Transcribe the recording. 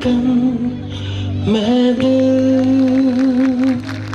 come